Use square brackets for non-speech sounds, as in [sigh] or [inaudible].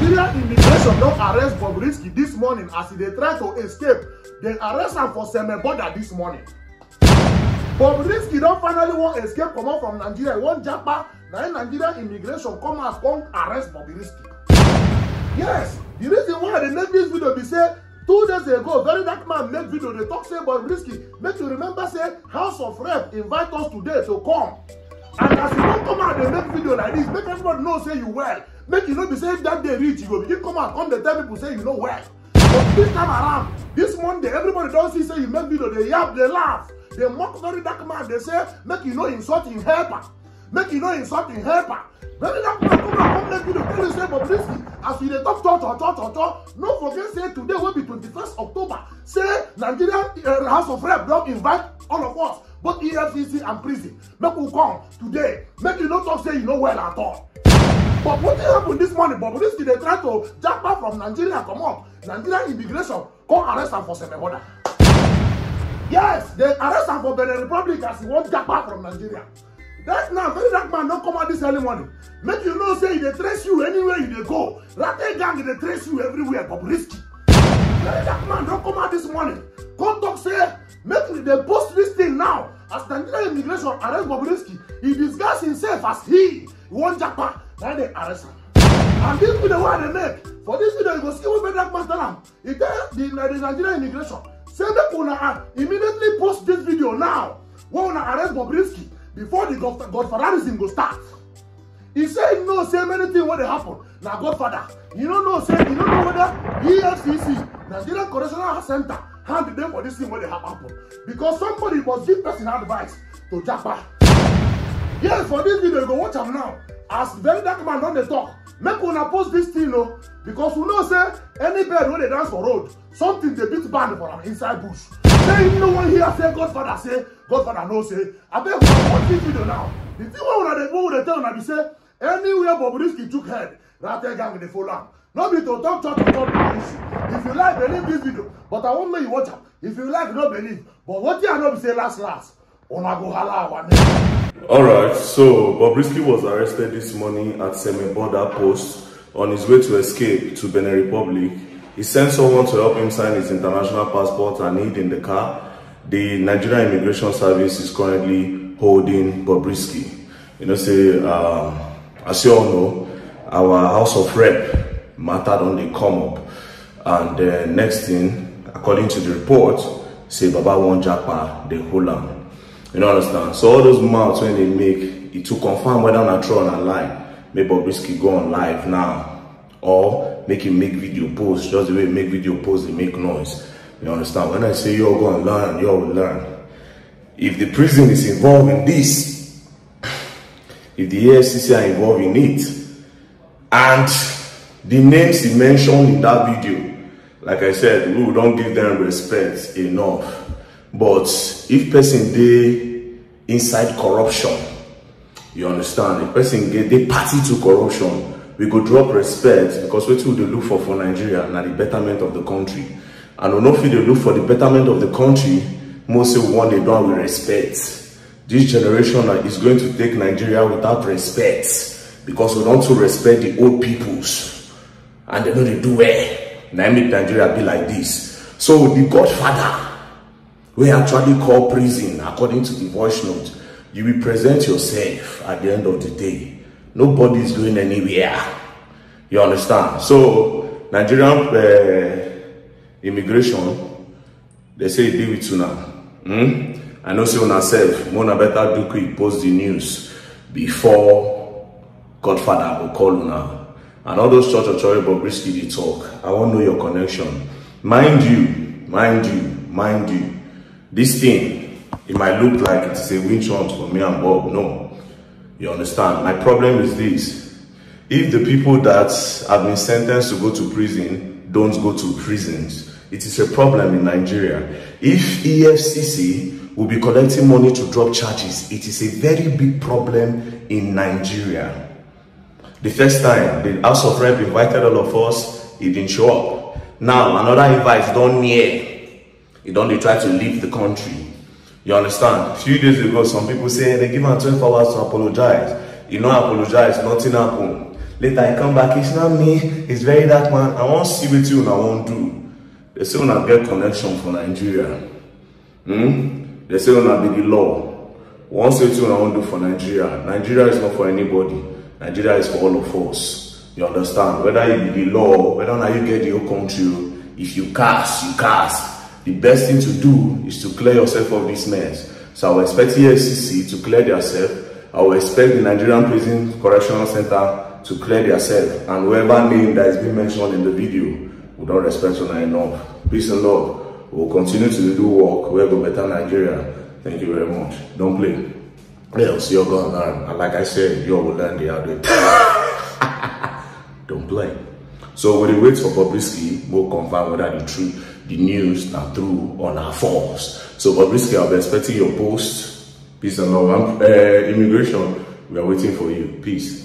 nigeria immigration don arrest bobrisky dis morning as e dey try to escape. Dem arrest am for seme border dis morning. Bobrisky don finally wan escape comot from nigeria. E wan japa. Na im nigeria immigration come out come arrest bobrisky. Yes the reason why i dey make dis video be say two days ago very dark man make video. Dey talk say bobrisky make you remember say house of rep invite us today to come. And as you don come out dey make video like this make everybody know say you well make you no be say if that day reach you go begin come out. Come dey tell people say you no well but this time around this monday everybody don see say you make video dey yap dey laugh. Dey mock very dark man. Dey say make you no insult him helper. Make you no insult him helper. Very dark man come out come make video. Tell you say bobrisky as you dey talk talk talk talk talk talk no forget say today wey be twenty-first october. Say nigeria uh, house of rep don invite all of us both efcc and prison. Make we come today. Make you no talk say you no well at all but wetin happen this morning bobrisky dey try to japa from nigeria comot nigeria immigration come arrest am for seme border. Yes dem arrest am for benin republic as e wan japa from nigeria. Right now very dark man don come out this early morning. Make you know say dey trace you anywhere you go. Rate gang dey trace you everywhere bobrisky very dark man don come out this morning. Come talk say make dey post this thing now. As nigeria immigration arrest bobrisky he disguise himself as he he wan japa na dem arrest am and this video wey i dey make for this video you go see wey very dark man tell am. E tell the, the nigeria immigration say make una uh, immediately post this video now. Wey una arrest bobrisky before the god godfatherism go start. E say know say many things wey dey happen. Na godfather. You no know say you no know whether efcc nigeria correctional center hand dey for this thing wey dey happen. Because somebody must give person advice to japa. Yes for this video you go watch am now as very dark man don dey talk make una post this thing o because we know say any bird wey dey dance for road something dey beat band for am inside bush. Say you no wan hear say godfather say godfather know say. Abeg una watch this video now. The thing wey una dey wey we dey tell una be say anywhere bobrisky chook head rate gang dey follow am. No be to talk talk talk talk issue if you like believe this video but i wan make you watch am. If you like no believe. But wetin i know be say last last Alright, so Bobrisky was arrested this morning at Seme border post on his way to escape to Benin Republic. He sent someone to help him sign his international passport and hid in the car. The Nigerian Immigration Service is currently holding Bobrisky. You know, say, um, as you all know, our House of Rep mattered on the come up. And the next thing, according to the report, say Baba won Japa, the whole am. You know understand? So all those mouths when they make it to confirm whether not true or not lie, make Bobrisky go on live now. Or make him make video post, just the way make video post they make noise. You understand? When I say you're gonna learn, you will learn. If the prison is involved in this, if the EFCC are involved in it, and the names he mentioned in that video, like I said, we don't give them respect enough. But if person dey inside corruption, you understand, if person get dey party to corruption, we go drop respect because wetin we dey look for for Nigeria na the betterment of the country. And we no fit dey look for the betterment of the country, most say we wan dey do am with respect. This generation is going to take Nigeria without respect because we don too respect the old peoples and they no dey do well. Na make Nigeria be like this. So the godfather we actually call prison according to the voice note. You will present yourself at the end of the day. Nobody is going anywhere. You understand? So nigerian uh, immigration they say e dey with una. Hmm? i know say una sef una better do quick post the news before godfather go call una. And all those church ochori bobrisky dey talk. I wan know your connection. Mind you mind you mind you this thing it might look like it is a witch hunt for me and bob. No. You understand? My problem is this. If the people that have been sentenced to go to prison don't go to prisons it is a problem in nigeria. If efcc will be collecting money to drop charges it is a very big problem in nigeria. The first time the house of rep invited all of us it didn't show up. Now another invite don't near e don dey try to leave the country. You understand? A few days ago some people say they give am twelve hours to apologize. You know, apologize nothing happen. Later I come back it's not me. It's very dark man. I wan see with you and I wan do. They say una get connection for nigeria. Hmm? they say una be the law. Wan see wetin una wan do for nigeria. Nigeria is not for anybody. Nigeria is for all of us. You understand? Whether you be the law whether na you get your country if you cast you cast the best thing to do is to clear yourself of this mess. So i will expect efcc to clear themselves. i will expect the nigerian prison correctional center to clear themselves. and whoever name that has been mentioned in the video we don respect una enough peace and love we will continue to do work. Wey go better nigeria. Thank you very much. Don't play. Else you're gonna learn and like i said you will learn the way. [laughs] Don't play so we wait for Bobrisky, we'll confirm whether the truth the news na true or na false. So bobrisky i'll be expecting your post. Peace and love. Uh, immigration we are waiting for you. Peace